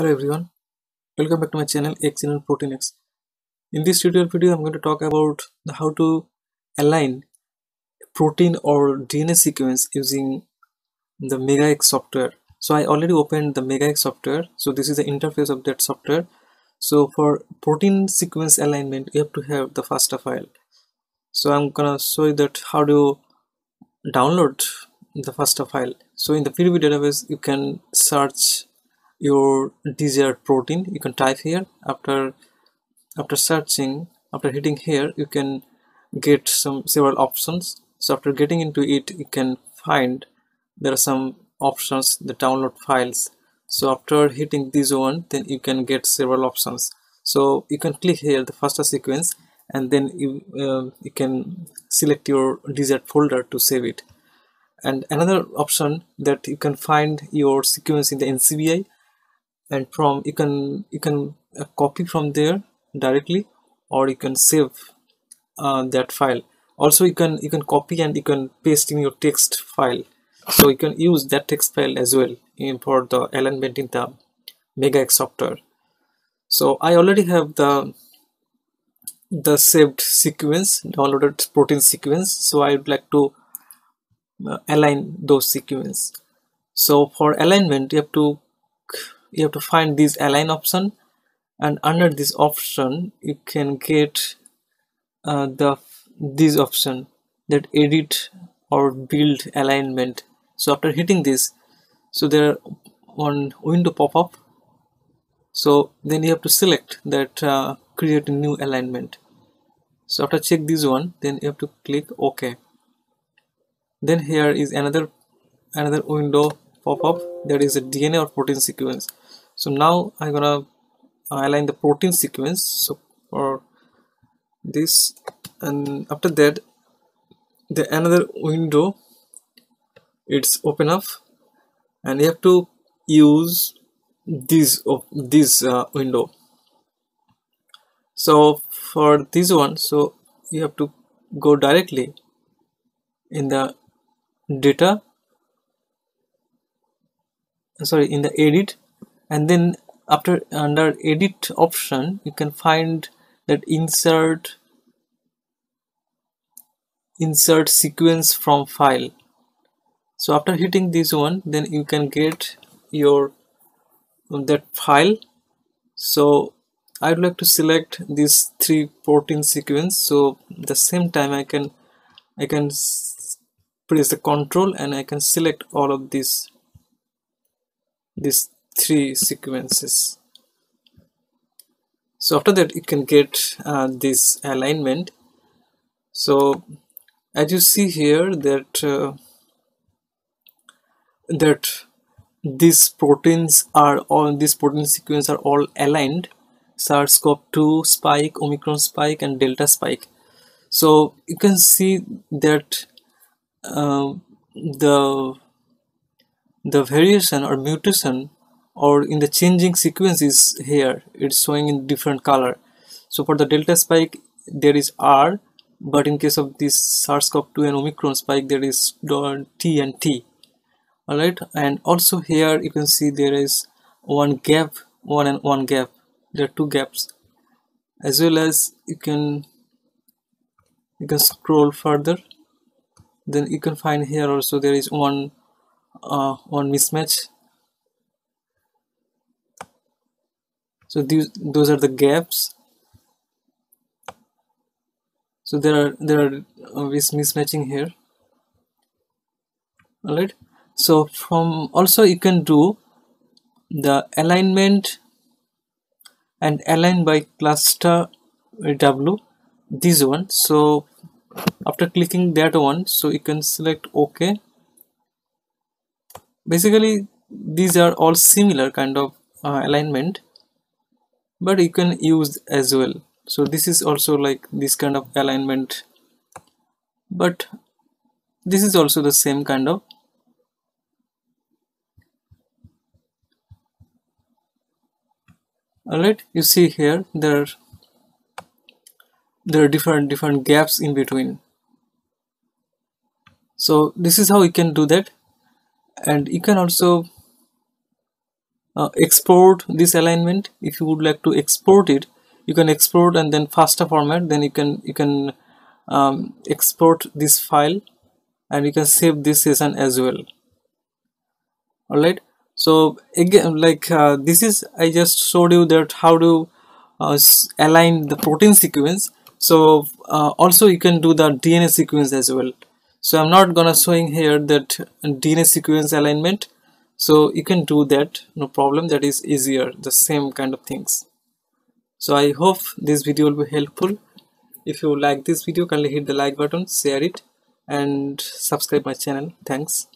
Hello everyone, welcome back to my channel XNN X. In this tutorial video, I'm going to talk about how to align protein or DNA sequence using the MegaX software. So I already opened the MegaX software. So this is the interface of that software. So for protein sequence alignment, you have to have the FASTA file. So I'm gonna show you that how to download the FASTA file. So in the PDB database, you can search your desired protein you can type here. After after searching after hitting here you can get some several options. So after getting into it you can find there are some options the download files. So after hitting this one then you can get several options. So you can click here the FASTA sequence and then you uh, you can select your desired folder to save it. And another option that you can find your sequence in the NCBI and from you can you can uh, copy from there directly or you can save uh, that file. Also you can you can copy and you can paste in your text file. So you can use that text file as well for the alignment in the MegaX software. So I already have the the saved sequence downloaded protein sequence. So I would like to uh, align those sequence. So for alignment you have to you have to find this align option and under this option you can get uh, the this option that edit or build alignment. So after hitting this so there one window pop up. So then you have to select that uh, create a new alignment. So after check this one then you have to click ok. Then here is another another window pop up that is a DNA or protein sequence. So now I'm gonna align the protein sequence so for this and after that the another window it's open up and you have to use this of this uh, window. So for this one so you have to go directly in the data sorry in the edit and then after under edit option you can find that insert insert sequence from file. So after hitting this one then you can get your that file. So I'd like to select this three protein sequence. So the same time I can I can press the control and I can select all of these these three sequences. So after that you can get uh, this alignment. So as you see here that uh, that these proteins are all these protein sequences are all aligned. SARS-CoV-2 spike, Omicron spike and Delta spike. So you can see that uh, the the variation or mutation or in the changing sequences here it's showing in different color. So for the delta spike there is r but in case of this SARS-CoV-2 and Omicron spike there is T and T. Alright and also here you can see there is one gap one and one gap. There are two gaps. As well as you can you can scroll further. Then you can find here also there is one uh, one mismatch. So these those are the gaps. So there are there are obvious mismatching here. All right so from also you can do the alignment and align by cluster w this one. So after clicking that one so you can select ok basically these are all similar kind of uh, alignment but you can use as well. So this is also like this kind of alignment but this is also the same kind of alright you see here there there are different different gaps in between. So this is how you can do that and you can also uh, export this alignment. If you would like to export it you can export and then FASTA format. Then you can you can um, export this file and you can save this session as well. All right so again like uh, this is I just showed you that how to uh, align the protein sequence. So uh, also you can do the DNA sequence as well so I'm not gonna showing here that DNA sequence alignment. So you can do that no problem. That is easier the same kind of things. So I hope this video will be helpful. If you like this video kindly hit the like button share it and subscribe my channel. Thanks